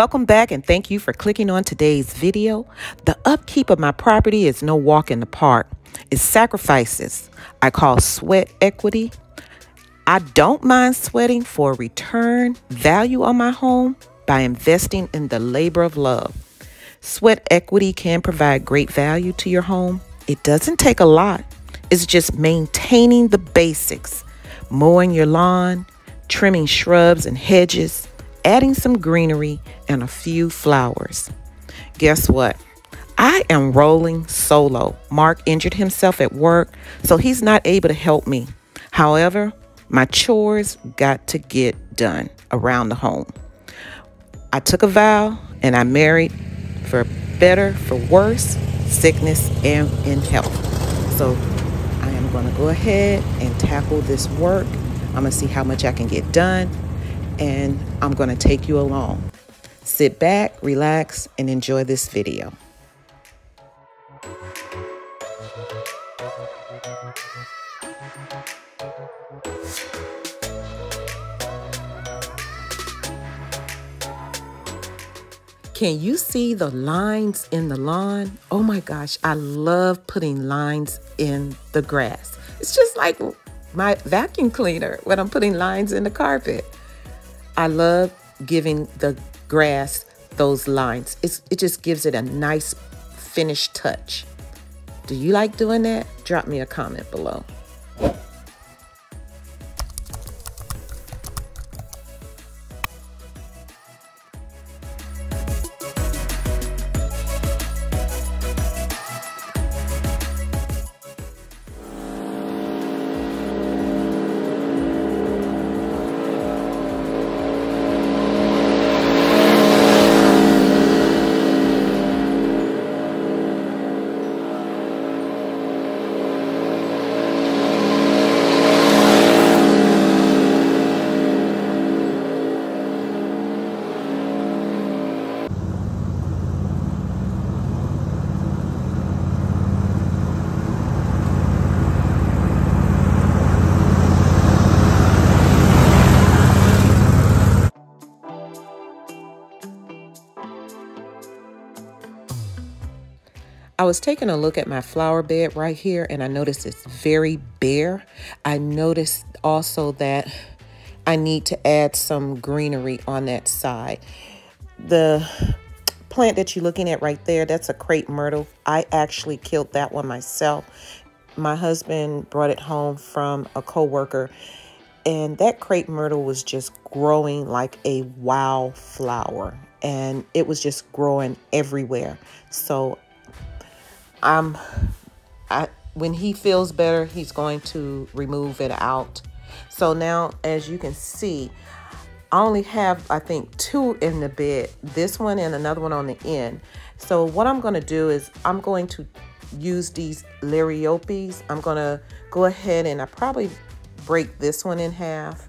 Welcome back and thank you for clicking on today's video. The upkeep of my property is no walk in the park. It's sacrifices I call sweat equity. I don't mind sweating for return value on my home by investing in the labor of love. Sweat equity can provide great value to your home. It doesn't take a lot. It's just maintaining the basics, mowing your lawn, trimming shrubs and hedges, adding some greenery and a few flowers. Guess what? I am rolling solo. Mark injured himself at work, so he's not able to help me. However, my chores got to get done around the home. I took a vow and I married for better, for worse, sickness, and in health. So I am going to go ahead and tackle this work. I'm going to see how much I can get done and I'm going to take you along. Sit back, relax, and enjoy this video. Can you see the lines in the lawn? Oh my gosh, I love putting lines in the grass. It's just like my vacuum cleaner when I'm putting lines in the carpet. I love giving the grass those lines. It's, it just gives it a nice finished touch. Do you like doing that? Drop me a comment below. I was taking a look at my flower bed right here and I noticed it's very bare. I noticed also that I need to add some greenery on that side. The plant that you're looking at right there, that's a crepe myrtle. I actually killed that one myself. My husband brought it home from a coworker and that crepe myrtle was just growing like a wow flower and it was just growing everywhere. So I'm I when he feels better, he's going to remove it out. So now as you can see, I only have I think two in the bed, this one and another one on the end. So what I'm going to do is I'm going to use these Liriopes. I'm going to go ahead and I probably break this one in half.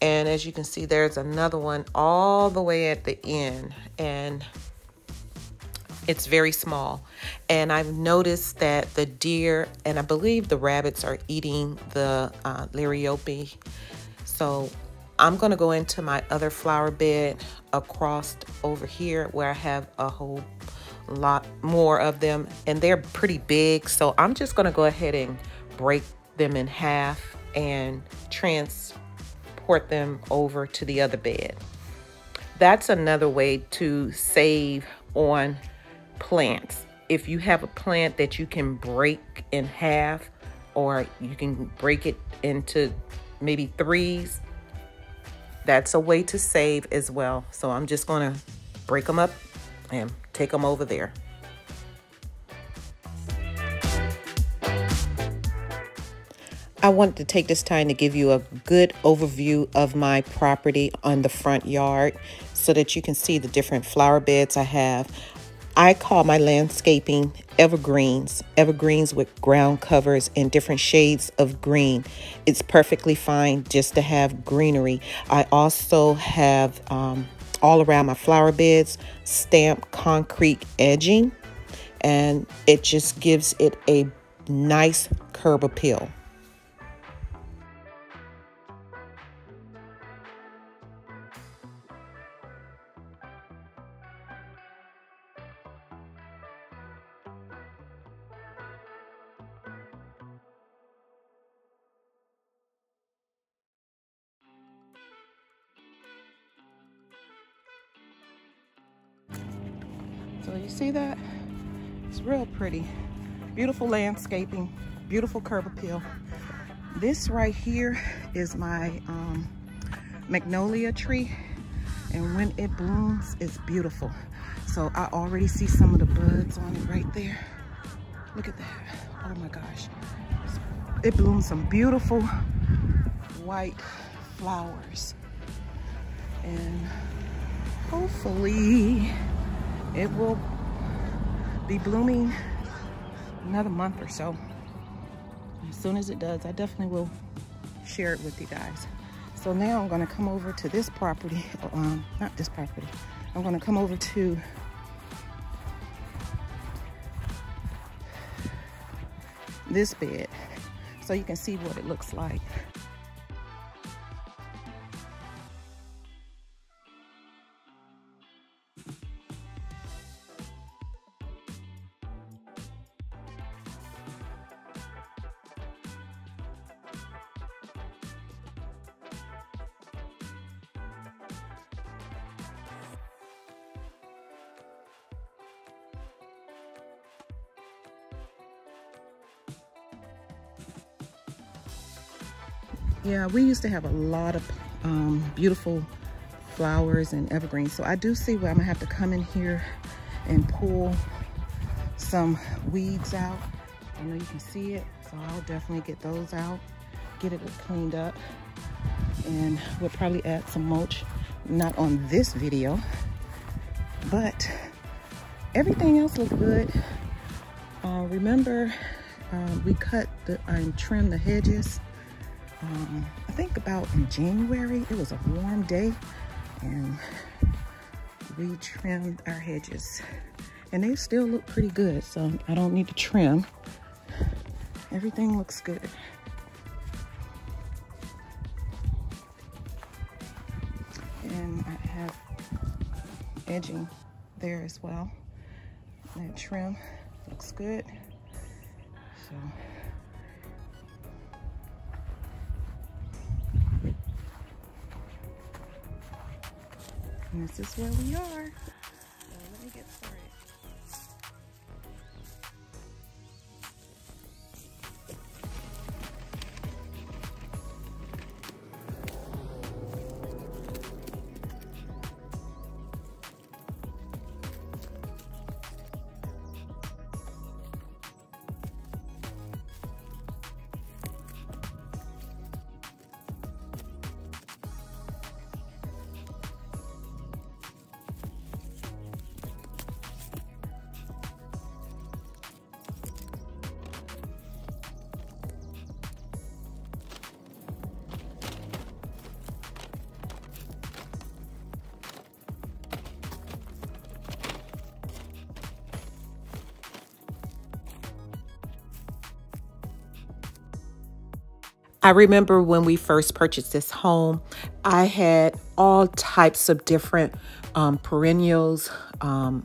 And as you can see, there's another one all the way at the end. And it's very small. And I've noticed that the deer and I believe the rabbits are eating the uh, liriope. So I'm going to go into my other flower bed across over here where I have a whole lot more of them and they're pretty big. So I'm just going to go ahead and break them in half and transport them over to the other bed. That's another way to save on plants. If you have a plant that you can break in half or you can break it into maybe threes, that's a way to save as well. So I'm just to break them up and take them over there. I wanted to take this time to give you a good overview of my property on the front yard so that you can see the different flower beds I have. I call my landscaping evergreens, evergreens with ground covers in different shades of green. It's perfectly fine just to have greenery. I also have um, all around my flower beds stamped concrete edging, and it just gives it a nice curb appeal. See that? It's real pretty. Beautiful landscaping, beautiful curb appeal. This right here is my um, magnolia tree. And when it blooms, it's beautiful. So I already see some of the buds on it right there. Look at that. Oh my gosh. It blooms some beautiful white flowers. And hopefully it will be blooming another month or so. As soon as it does, I definitely will share it with you guys. So now I'm gonna come over to this property, um, not this property. I'm gonna come over to this bed so you can see what it looks like. Yeah, we used to have a lot of um, beautiful flowers and evergreens. So I do see where I'm gonna have to come in here and pull some weeds out. I know you can see it, so I'll definitely get those out, get it cleaned up, and we'll probably add some mulch, not on this video, but everything else looks good. Uh, remember, uh, we cut the, and trimmed the hedges um, I think about in January, it was a warm day and we trimmed our hedges and they still look pretty good. So I don't need to trim. Everything looks good. And I have edging there as well. That trim looks good. So this is where we are. I remember when we first purchased this home, I had all types of different um, perennials um,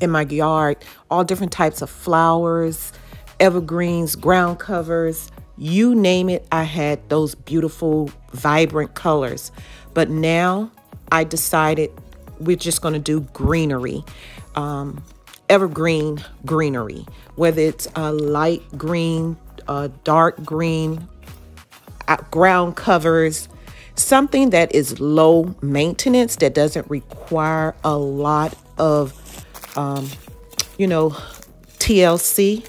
in my yard, all different types of flowers, evergreens, ground covers, you name it, I had those beautiful, vibrant colors. But now I decided we're just going to do greenery. Um, evergreen greenery, whether it's a light green, a dark green, ground covers, something that is low maintenance that doesn't require a lot of, um, you know, TLC.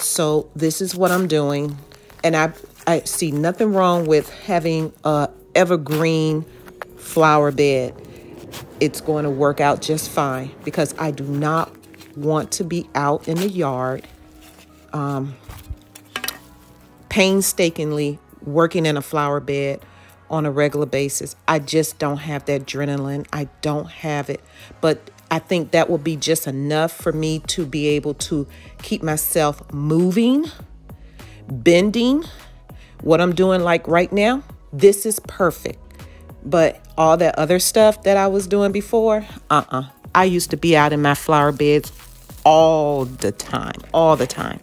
So this is what I'm doing. And I, I see nothing wrong with having a evergreen flower bed. It's going to work out just fine because I do not want to be out in the yard um, painstakingly working in a flower bed on a regular basis. I just don't have that adrenaline. I don't have it. But I think that will be just enough for me to be able to keep myself moving, bending. What I'm doing like right now, this is perfect. But all that other stuff that I was doing before, uh-uh. I used to be out in my flower beds all the time, all the time.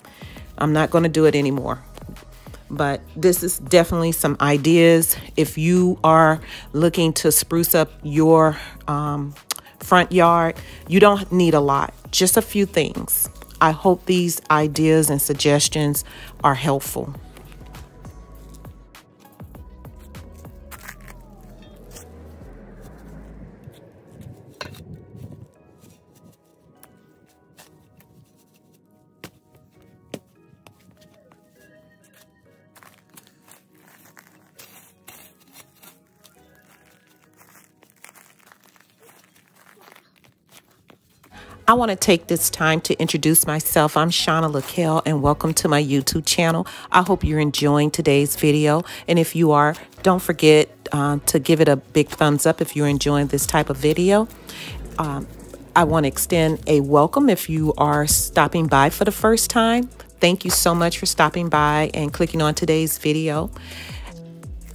I'm not going to do it anymore but this is definitely some ideas if you are looking to spruce up your um, front yard you don't need a lot just a few things. I hope these ideas and suggestions are helpful. I want to take this time to introduce myself. I'm Shanna Lakale and welcome to my YouTube channel. I hope you're enjoying today's video. And if you are, don't forget uh, to give it a big thumbs up if you're enjoying this type of video. Um, I want to extend a welcome if you are stopping by for the first time. Thank you so much for stopping by and clicking on today's video.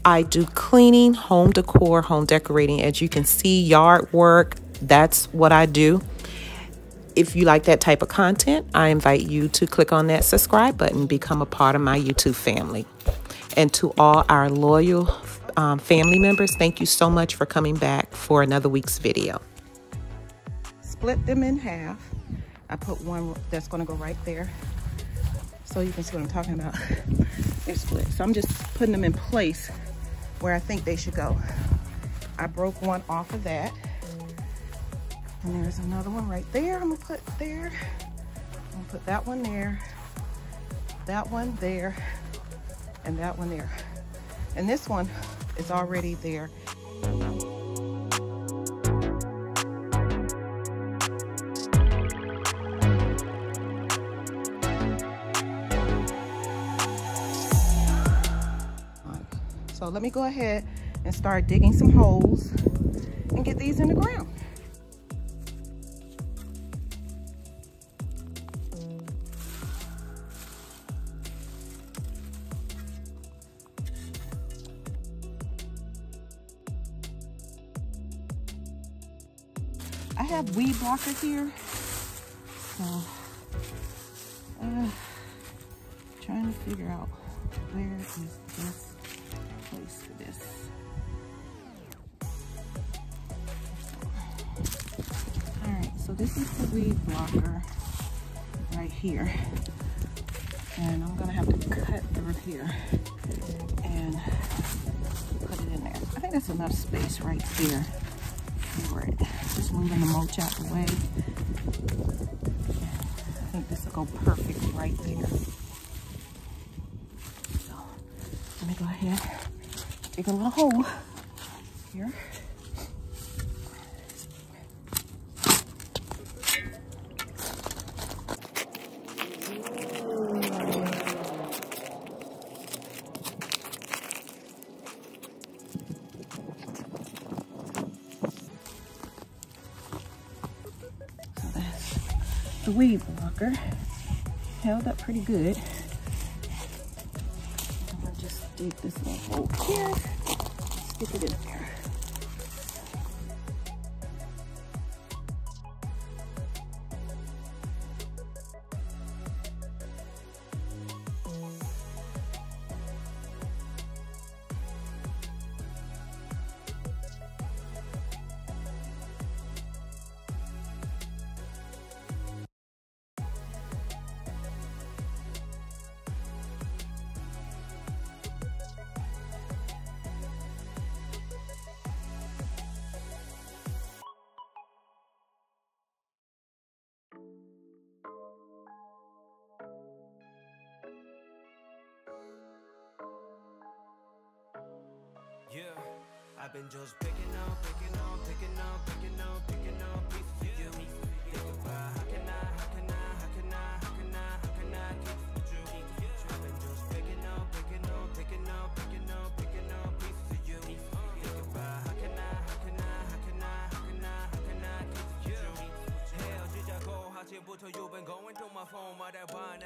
I do cleaning, home decor, home decorating. As you can see, yard work, that's what I do if you like that type of content, I invite you to click on that subscribe button, become a part of my YouTube family. And to all our loyal um, family members, thank you so much for coming back for another week's video. Split them in half. I put one that's gonna go right there. So you can see what I'm talking about. They're split. So I'm just putting them in place where I think they should go. I broke one off of that. And there's another one right there I'm gonna put there. I'm gonna put that one there, that one there, and that one there. And this one is already there. So let me go ahead and start digging some holes and get these in the ground. Blocker here. So, uh, trying to figure out where is this place for this. All right, so this is the weed blocker right here. And I'm gonna have to cut through here and put it in there. I think that's enough space right there for it. Just moving the mulch out the way. I think this will go perfect right there. So let me go ahead, dig a little hole here. Good. I'm just dig this little hole here, stick it in there.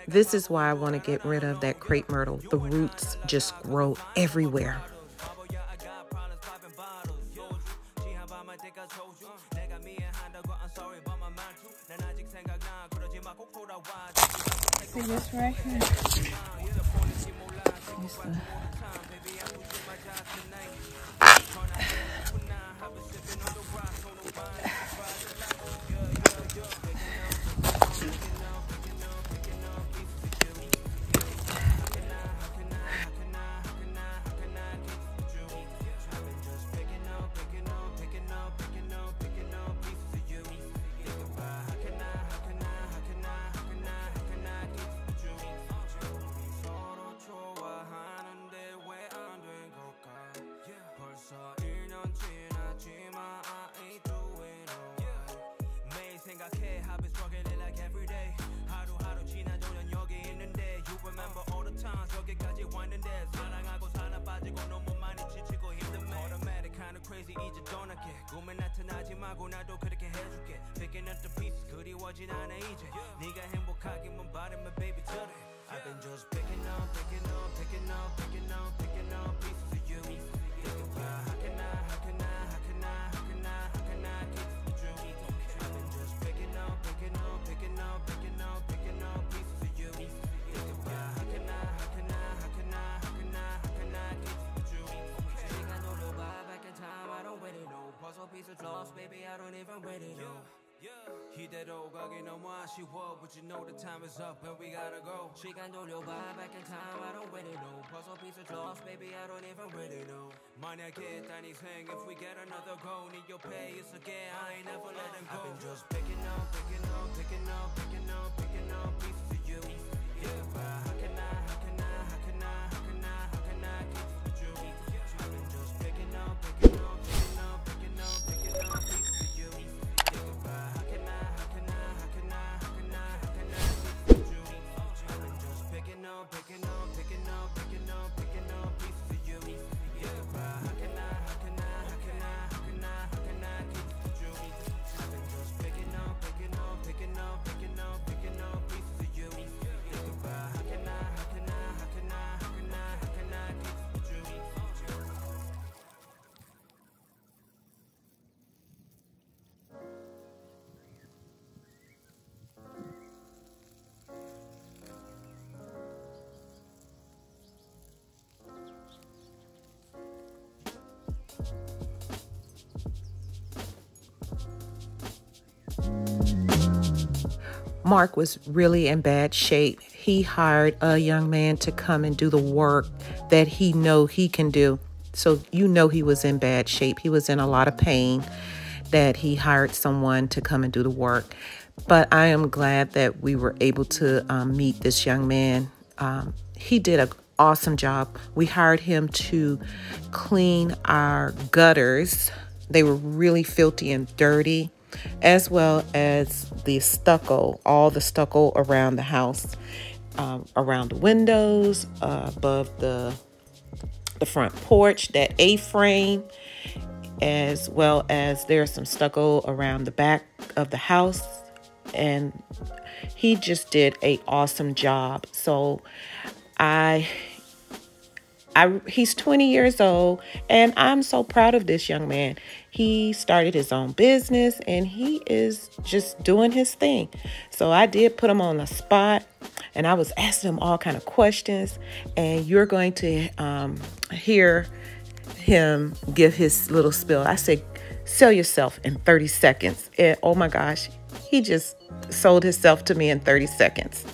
This is why I want to get rid of that crepe myrtle. The roots just grow everywhere. 생각해. I've been struggling like every day. 하루하루 지나도는 여기 있는데. You remember all the times 여기까지 왔는데. 사랑하고 사나 빠지고 너무 많이 지치고 힘든 매 Automatic kinda crazy 이제 떠날게. 꿈에 나타나지 말고 나도 그렇게 해줄게. Picking up the pieces 그리워진 않아 이제. 네가 행복하기만 바라면 baby tell I've been just picking up, picking up, picking up, picking up, picking up pieces of you. Thinking about how can I, how can I, time I don't really know puzzle pieces lost baby I don't even really know 이대로 가기 너무 아쉬워 But you know the time is up and we gotta go 시간 돌려봐 back in time I don't really know puzzle pieces lost baby I don't even really know 만약에 딴 인생 if we get another go need your pay it's okay I ain't never letting go I've been just picking up picking up picking up picking up picking up pieces of you yeah but how can I how can I how can I Picking up picking Mark was really in bad shape. He hired a young man to come and do the work that he know he can do. So you know he was in bad shape. He was in a lot of pain that he hired someone to come and do the work. But I am glad that we were able to um, meet this young man. Um, he did an awesome job. We hired him to clean our gutters. They were really filthy and dirty as well as the stucco, all the stucco around the house, um, around the windows, uh, above the the front porch, that A-frame, as well as there's some stucco around the back of the house, and he just did a awesome job. So I I, he's 20 years old, and I'm so proud of this young man. He started his own business and he is just doing his thing. So I did put him on the spot and I was asking him all kind of questions, and you're going to um, hear him give his little spill. I said, sell yourself in 30 seconds. And oh my gosh, he just sold himself to me in 30 seconds.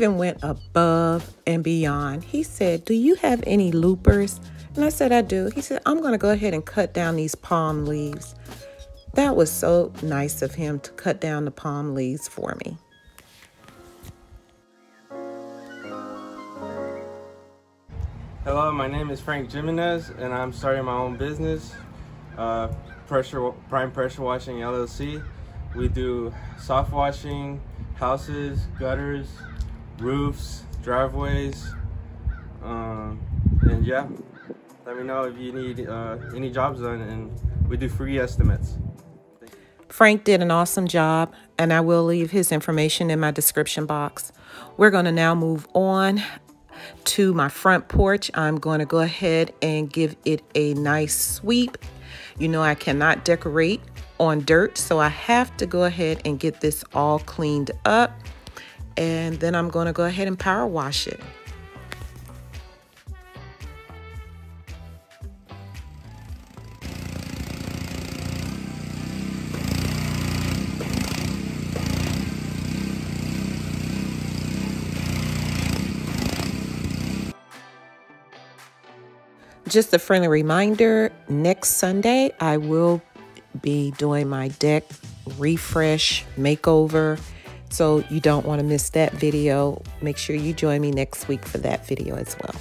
Even went above and beyond. He said, Do you have any loppers? And I said, I do. He said, I'm going to go ahead and cut down these palm leaves. That was so nice of him to cut down the palm leaves for me. Hello, my name is Frank Jimenez, and I'm starting my own business, uh, Pressure Prime Pressure Washing LLC. We do soft washing, houses, gutters, roofs, driveways, um, and yeah. Let me know if you need uh, any jobs done, and we do free estimates. Frank did an awesome job, and I will leave his information in my description box. We're going to now move on to my front porch. I'm going to go ahead and give it a nice sweep. You know, I cannot decorate on dirt, so I have to go ahead and get this all cleaned up. And then I'm going to go ahead and power wash it. Just a friendly reminder next Sunday, I will be doing my deck refresh makeover. So you don't want to miss that video. Make sure you join me next week for that video as well.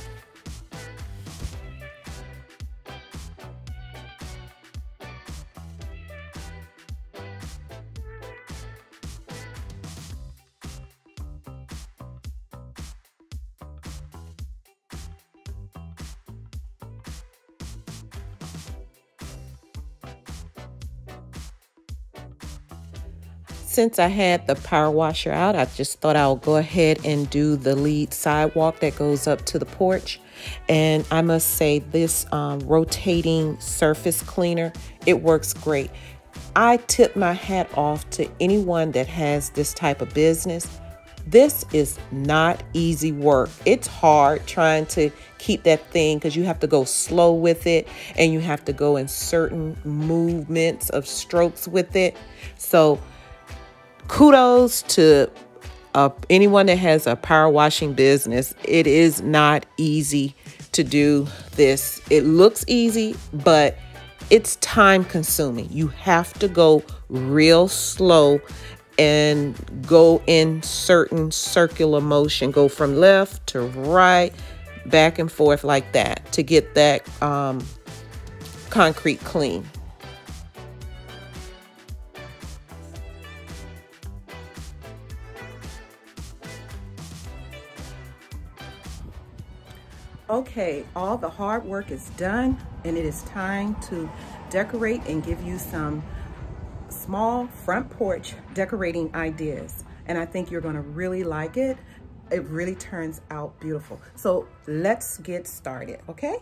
Since I had the power washer out, I just thought I'll go ahead and do the lead sidewalk that goes up to the porch. And I must say this um, rotating surface cleaner, it works great. I tip my hat off to anyone that has this type of business. This is not easy work. It's hard trying to keep that thing because you have to go slow with it and you have to go in certain movements of strokes with it. So kudos to uh, anyone that has a power washing business. It is not easy to do this. It looks easy, but it's time consuming. You have to go real slow and go in certain circular motion, go from left to right, back and forth like that to get that um, concrete clean. Okay, all the hard work is done and it is time to decorate and give you some small front porch decorating ideas. And I think you're gonna really like it. It really turns out beautiful. So let's get started, okay?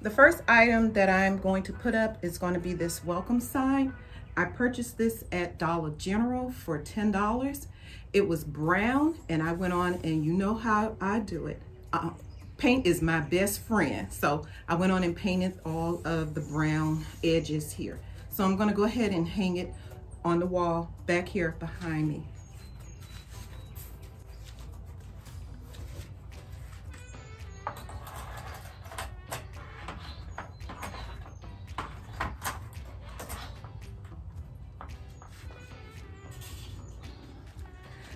The first item that I'm going to put up is gonna be this welcome sign. I purchased this at Dollar General for $10. It was brown and I went on and you know how I do it uh, paint is my best friend. So I went on and painted all of the brown edges here. So I'm gonna go ahead and hang it on the wall back here behind me.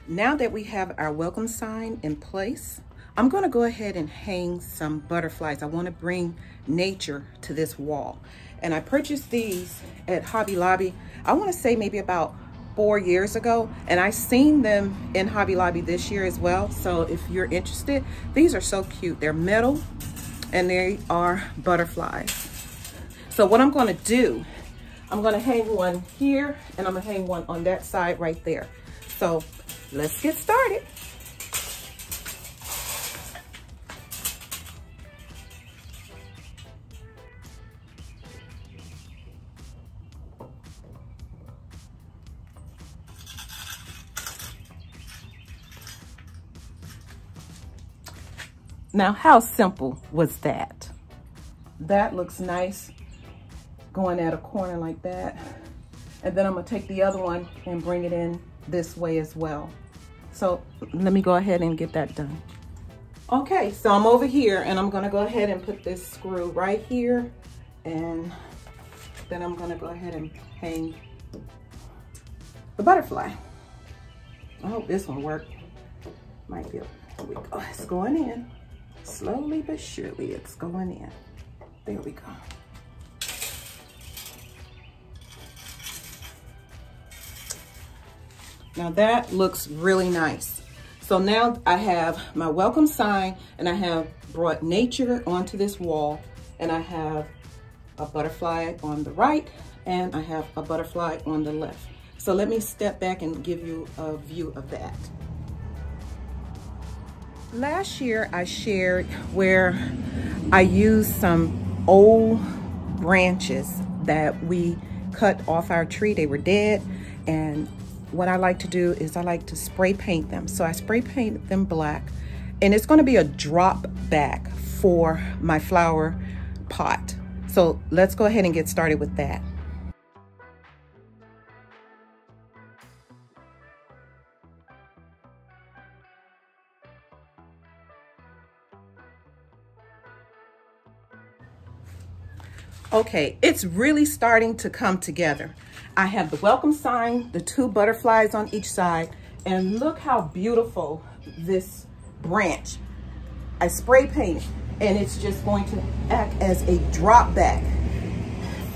Now that we have our welcome sign in place, I'm gonna go ahead and hang some butterflies. I wanna bring nature to this wall. And I purchased these at Hobby Lobby, I wanna say maybe about four years ago. And I seen them in Hobby Lobby this year as well. So if you're interested, these are so cute. They're metal and they are butterflies. So what I'm gonna do, I'm gonna hang one here and I'm gonna hang one on that side right there. So let's get started. Now, how simple was that? That looks nice going at a corner like that. And then I'm gonna take the other one and bring it in this way as well. So let me go ahead and get that done. Okay, so I'm over here and I'm gonna go ahead and put this screw right here and then I'm gonna go ahead and hang the butterfly. I hope this one worked. Might be, there we go, it's going in. Slowly but surely, it's going in. There we go. Now that looks really nice. So now I have my welcome sign and I have brought nature onto this wall and I have a butterfly on the right and I have a butterfly on the left. So let me step back and give you a view of that. Last year I shared where I used some old branches that we cut off our tree. They were dead and what I like to do is I like to spray paint them. So I spray paint them black and it's gonna be a drop back for my flower pot. So let's go ahead and get started with that. Okay, it's really starting to come together. I have the welcome sign, the two butterflies on each side, and look how beautiful this branch. I spray painted, and it's just going to act as a drop back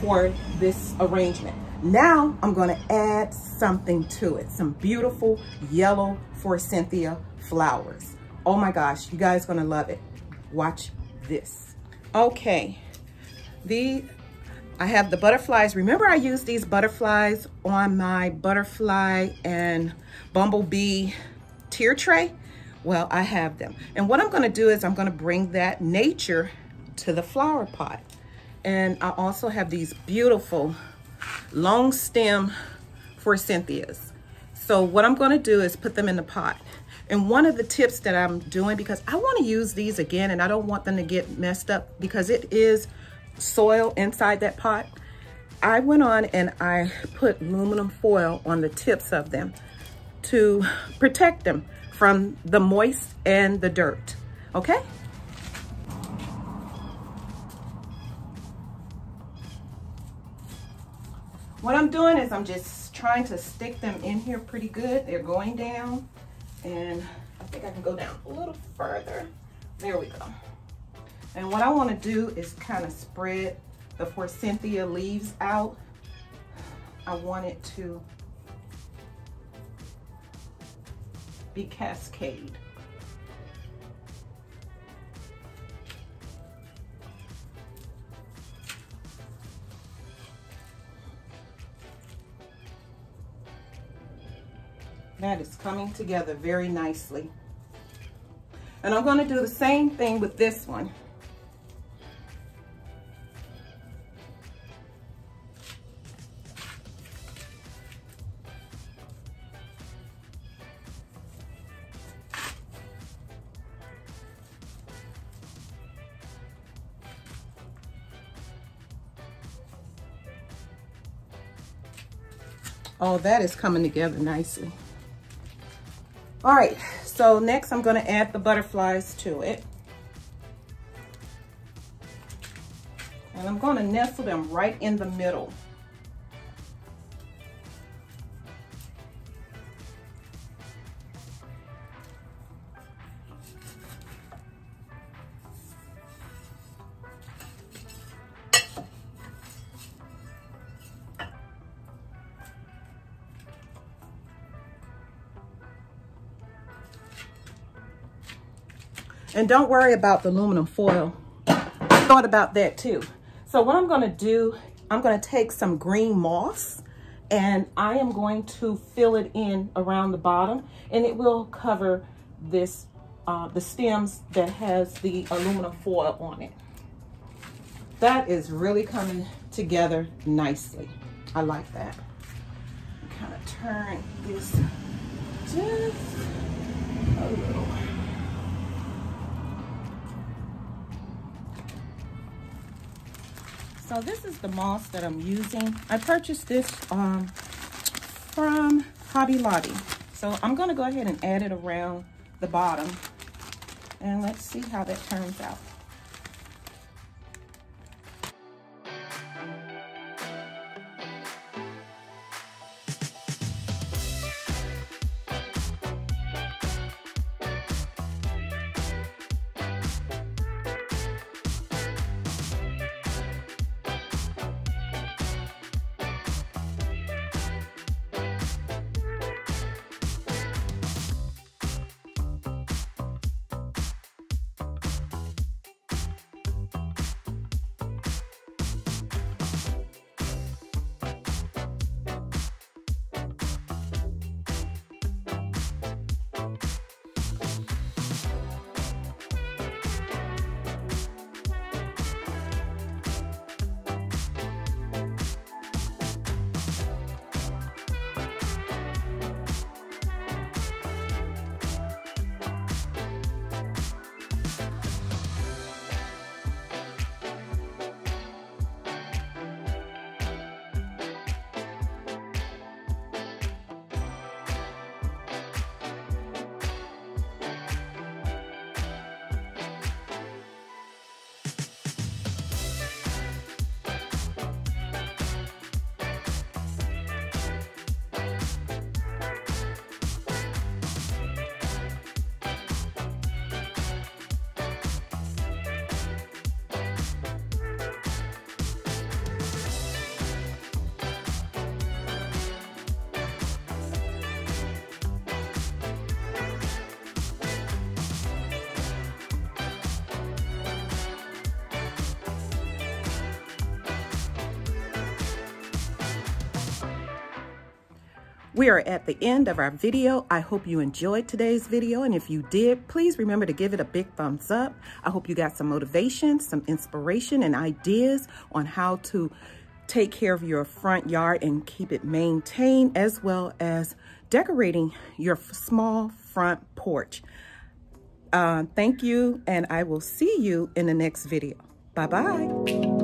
for this arrangement. Now I'm gonna add something to it, some beautiful yellow forsythia flowers. Oh my gosh, you guys are gonna love it. Watch this. Okay, the I have the butterflies. Remember I used these butterflies on my butterfly and bumblebee tier tray? Well, I have them. And what I'm gonna do is I'm gonna bring that nature to the flower pot. And I also have these beautiful long stem forsythias. So what I'm gonna do is put them in the pot. And one of the tips that I'm doing, because I wanna use these again and I don't want them to get messed up because it is soil inside that pot, I went on and I put aluminum foil on the tips of them to protect them from the moist and the dirt, okay? What I'm doing is I'm just trying to stick them in here pretty good. They're going down and I think I can go down a little further. There we go. And what I want to do is kind of spread the forsythia leaves out. I want it to be cascade. That is coming together very nicely. And I'm gonna do the same thing with this one. Oh, that is coming together nicely. All right, so next I'm gonna add the butterflies to it. And I'm gonna nestle them right in the middle. Don't worry about the aluminum foil. I thought about that too. So what I'm gonna do, I'm gonna take some green moss and I am going to fill it in around the bottom and it will cover this, uh, the stems that has the aluminum foil on it. That is really coming together nicely. I like that. Kind of turn this just a little. So this is the moss that I'm using. I purchased this um, from Hobby Lobby. So I'm gonna go ahead and add it around the bottom and let's see how that turns out. We are at the end of our video. I hope you enjoyed today's video. And if you did, please remember to give it a big thumbs up. I hope you got some motivation, some inspiration and ideas on how to take care of your front yard and keep it maintained as well as decorating your small front porch. Uh, thank you, and I will see you in the next video. Bye-bye.